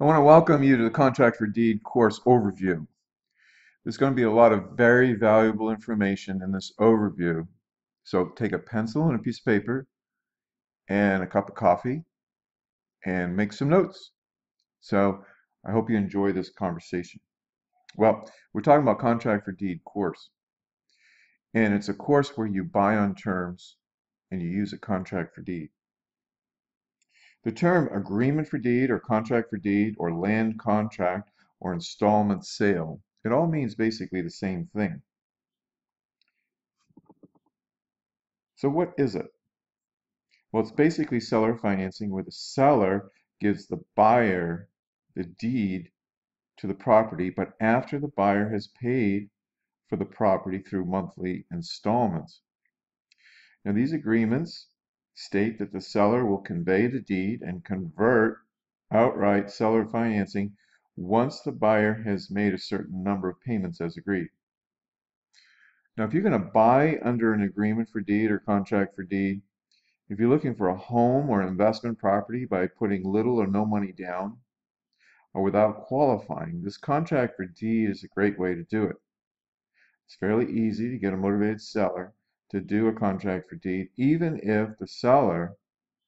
I want to welcome you to the Contract for Deed course overview. There's going to be a lot of very valuable information in this overview. So take a pencil and a piece of paper and a cup of coffee and make some notes. So I hope you enjoy this conversation. Well, we're talking about Contract for Deed course. And it's a course where you buy on terms and you use a contract for deed. The term agreement for deed or contract for deed or land contract or installment sale, it all means basically the same thing. So what is it? Well, it's basically seller financing where the seller gives the buyer the deed to the property, but after the buyer has paid for the property through monthly installments. Now, these agreements state that the seller will convey the deed and convert outright seller financing once the buyer has made a certain number of payments as agreed. Now, if you're going to buy under an agreement for deed or contract for deed, if you're looking for a home or investment property by putting little or no money down, or without qualifying, this contract for deed is a great way to do it. It's fairly easy to get a motivated seller to do a contract for deed, even if the seller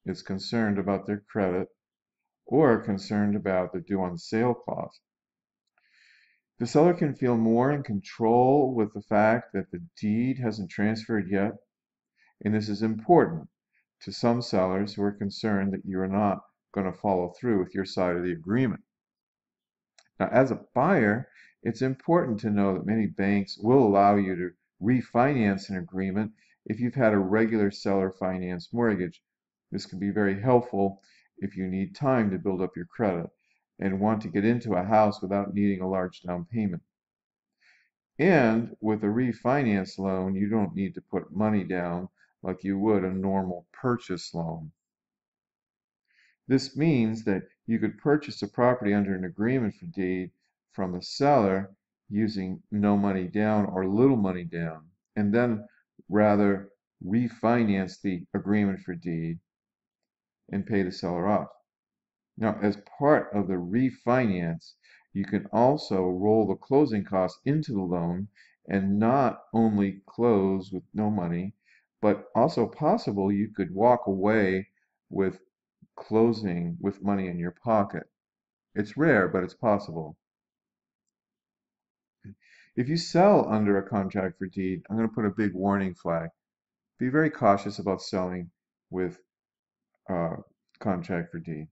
is concerned about their credit or concerned about the due on sale clause. The seller can feel more in control with the fact that the deed hasn't transferred yet, and this is important to some sellers who are concerned that you are not going to follow through with your side of the agreement. Now, as a buyer, it's important to know that many banks will allow you to refinance an agreement if you've had a regular seller finance mortgage. This can be very helpful if you need time to build up your credit and want to get into a house without needing a large down payment. And with a refinance loan, you don't need to put money down like you would a normal purchase loan. This means that you could purchase a property under an agreement for deed from the seller using no money down or little money down, and then rather refinance the agreement for deed and pay the seller off. Now, as part of the refinance, you can also roll the closing costs into the loan and not only close with no money, but also possible you could walk away with closing with money in your pocket. It's rare, but it's possible. If you sell under a contract for deed, I'm going to put a big warning flag. Be very cautious about selling with uh, contract for deed.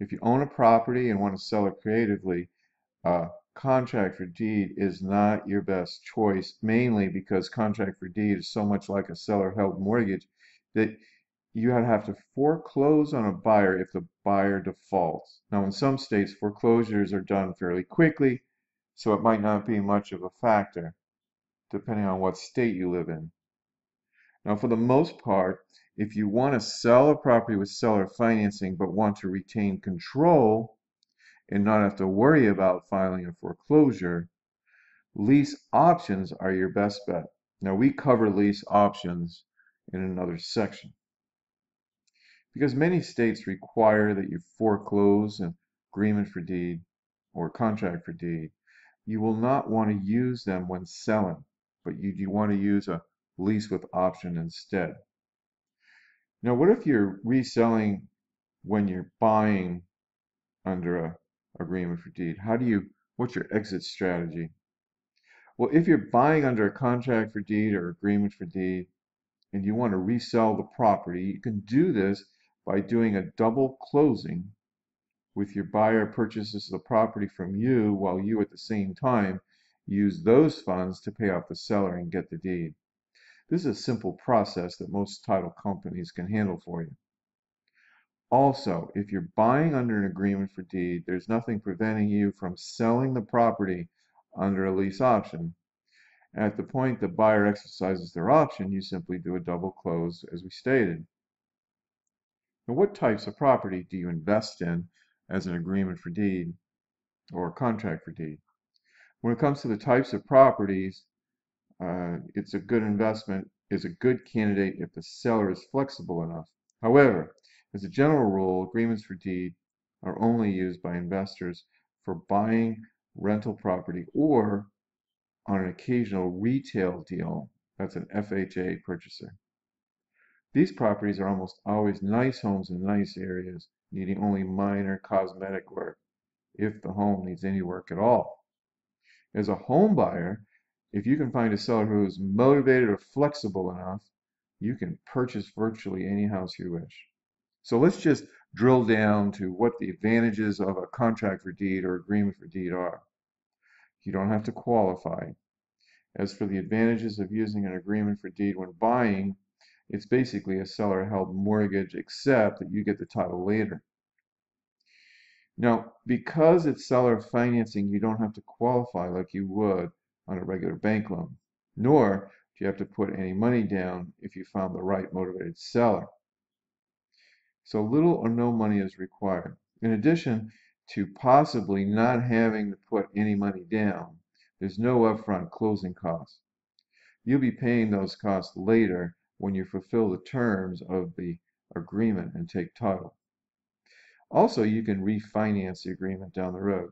If you own a property and want to sell it creatively, uh, contract for deed is not your best choice, mainly because contract for deed is so much like a seller held mortgage that you have to foreclose on a buyer if the buyer defaults. Now, in some states, foreclosures are done fairly quickly so it might not be much of a factor, depending on what state you live in. Now, for the most part, if you want to sell a property with seller financing but want to retain control and not have to worry about filing a foreclosure, lease options are your best bet. Now, we cover lease options in another section. Because many states require that you foreclose an agreement for deed or contract for deed you will not want to use them when selling, but you, you want to use a lease with option instead. Now, what if you're reselling when you're buying under a agreement for deed? How do you, what's your exit strategy? Well, if you're buying under a contract for deed or agreement for deed, and you want to resell the property, you can do this by doing a double closing with your buyer purchases the property from you while you at the same time use those funds to pay off the seller and get the deed. This is a simple process that most title companies can handle for you. Also, if you're buying under an agreement for deed, there's nothing preventing you from selling the property under a lease option. At the point the buyer exercises their option, you simply do a double close as we stated. Now, what types of property do you invest in as an agreement for deed or a contract for deed. When it comes to the types of properties, uh, it's a good investment, is a good candidate if the seller is flexible enough. However, as a general rule, agreements for deed are only used by investors for buying rental property or on an occasional retail deal that's an FHA purchaser. These properties are almost always nice homes in nice areas, needing only minor cosmetic work, if the home needs any work at all. As a home buyer, if you can find a seller who is motivated or flexible enough, you can purchase virtually any house you wish. So let's just drill down to what the advantages of a contract for deed or agreement for deed are. You don't have to qualify. As for the advantages of using an agreement for deed when buying, it's basically a seller held mortgage except that you get the title later. Now, because it's seller financing, you don't have to qualify like you would on a regular bank loan, nor do you have to put any money down if you found the right motivated seller. So little or no money is required. In addition to possibly not having to put any money down, there's no upfront closing costs. You'll be paying those costs later when you fulfill the terms of the agreement and take title. Also, you can refinance the agreement down the road.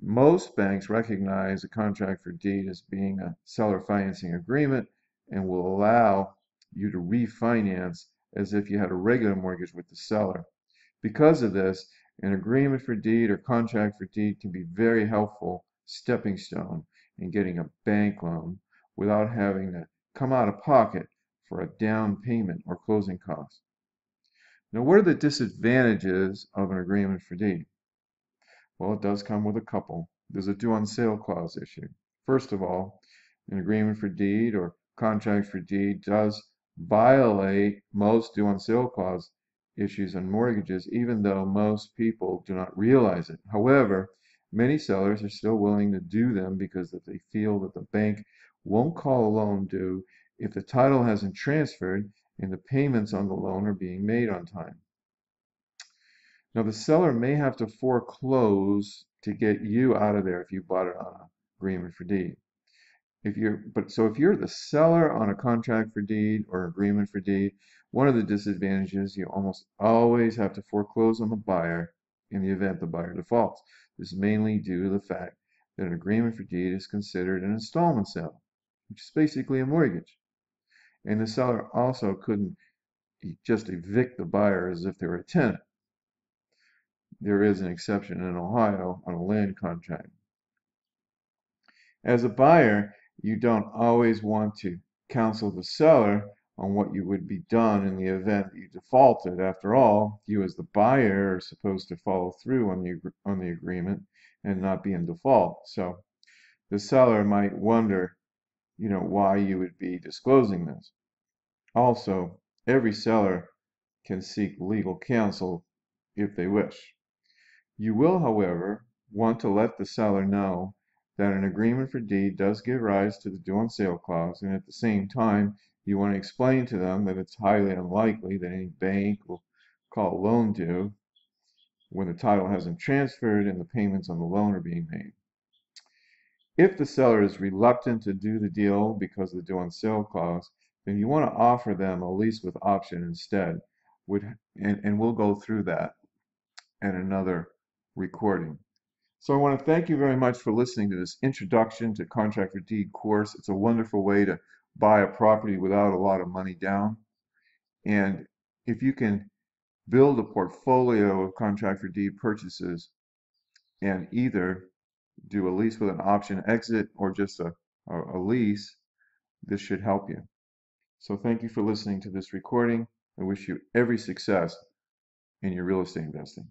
Most banks recognize a contract for deed as being a seller financing agreement and will allow you to refinance as if you had a regular mortgage with the seller. Because of this, an agreement for deed or contract for deed can be very helpful stepping stone in getting a bank loan without having to come out of pocket for a down payment or closing costs. Now, what are the disadvantages of an agreement for deed? Well, it does come with a couple. There's a due on sale clause issue. First of all, an agreement for deed or contract for deed does violate most due on sale clause issues on mortgages, even though most people do not realize it. However, many sellers are still willing to do them because they feel that the bank won't call a loan due if the title hasn't transferred and the payments on the loan are being made on time. Now, the seller may have to foreclose to get you out of there if you bought it on an agreement for deed. If you're, but so if you're the seller on a contract for deed or agreement for deed, one of the disadvantages you almost always have to foreclose on the buyer in the event the buyer defaults. This is mainly due to the fact that an agreement for deed is considered an installment sale, which is basically a mortgage. And the seller also couldn't just evict the buyer as if they were a tenant. There is an exception in Ohio on a land contract. As a buyer, you don't always want to counsel the seller on what you would be done in the event that you defaulted. After all, you as the buyer are supposed to follow through on the on the agreement and not be in default. So the seller might wonder, you know, why you would be disclosing this. Also, every seller can seek legal counsel if they wish. You will, however, want to let the seller know that an agreement for deed does give rise to the due on sale clause, and at the same time, you want to explain to them that it's highly unlikely that any bank will call a loan due when the title hasn't transferred and the payments on the loan are being made. If the seller is reluctant to do the deal because of the due on sale clause, then you want to offer them a lease with option instead. Would, and, and we'll go through that in another recording. So I want to thank you very much for listening to this introduction to contract for deed course. It's a wonderful way to buy a property without a lot of money down. And if you can build a portfolio of contract for deed purchases and either do a lease with an option exit or just a, a, a lease, this should help you. So thank you for listening to this recording. I wish you every success in your real estate investing.